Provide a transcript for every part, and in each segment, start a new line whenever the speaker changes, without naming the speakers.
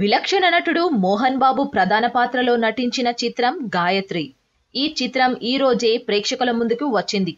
విలక్షణ నటుడు మోహన్ బాబు ప్రధాన పాత్రలో నటించిన చిత్రం గాయత్రి. ఈ చిత్రం ఈ రోజే ప్రేక్షకుల ముందుకు వచ్చింది.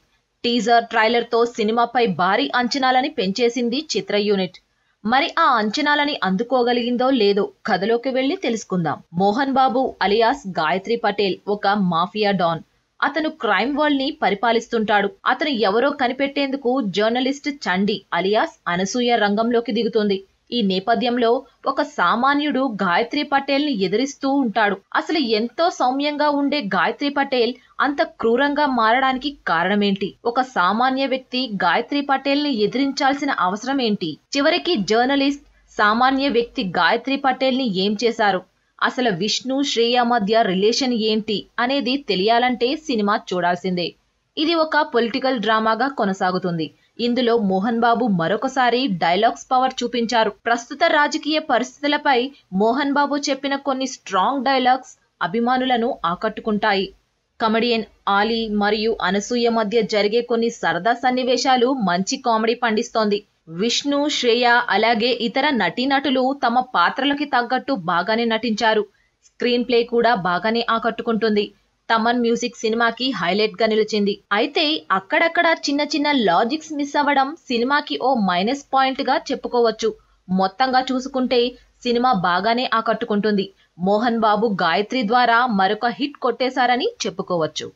టీజర్ ట్రైలర్తో సినిమాపై భారీ అంచనాలని పెంచేసింది చిత్ర యూనిట్. మరి ఆ అంచనాలని అందుకోగలిగిందో లేదో కథలోకి వెళ్ళి తెలుసుకుందాం. మోహన్ బాబు అలియాస్ గాయత్రి పటేల్ ఒక మాఫియా డాన్. అతను క్రైమ్ వరల్డ్ని పరిపాలిస్తుంటాడు. అతను ఎవరో కనిపెట్టేందుకు జర్నలిస్ట్ చండి అలియాస్ అనసూయ రంగంలోకి దిగుతుంది. ఈ నేపథ్యంలో ఒక సామాన్యుడు గాయత్రి పటేల్ని ఎదిరిస్తూ ఉంటాడు. అసలు ఎంతో సౌమ్యంగా ఉండే గాయత్రి పటేల్ అంత క్రూరంగా మారడానికి కారణమేంటి? ఒక సామాన్య వ్యక్తి గాయత్రి పటేల్ని ఎదిరించాల్సిన అవసరం ఏంటి? చివరికి జర్నలిస్ట్ సామాన్య వ్యక్తి గాయత్రి పటేల్ని ఏం చేశారు? అసలు విష్ణు శ్రేయ మధ్య రిలేషన్ ఏంటి అనేది తెలియాలంటే సినిమా చూడాల్సిందే. ఇది ఒక పొలిటికల్ డ్రామాగా కొనసాగుతుంది. ఇందులో మోహన్ బాబు మరొకసారి డైలాగ్స్ పవర్ చూపించారు. ప్రస్తుత రాజకీయ పరిస్థితులపై మోహన్ బాబు చెప్పిన కొన్ని స్ట్రాంగ్ డైలాగ్స్ అభిమానులను ఆకట్టుకుంటాయి. కమెడియన్ ఆలీ మరియు అనసూయ మధ్య జరిగే కొన్ని సరదా సన్నివేశాలు మంచి కామెడీ పండిస్తోంది. విష్ణు శ్రేయ అలాగే ఇతర నటీనటులు తమ పాత్రలకి తగ్గట్టు బాగానే నటించారు. స్క్రీన్ ప్లే కూడా బాగానే ఆకట్టుకుంటుంది. తమన్ మ్యూజిక్ సినిమాకి హైలైట్గా నిలిచింది. అయితే అక్కడక్కడ చిన్న చిన్న లాజిక్స్ మిస్ అవ్వడం సినిమాకి ఓ మైనస్ పాయింట్గా చెప్పుకోవచ్చు. మొత్తంగా చూసుకుంటే సినిమా బాగానే ఆకట్టుకుంటుంది. మోహన్ బాబు గాయత్రి ద్వారా మరొక హిట్ కొట్టేశారని చెప్పుకోవచ్చు.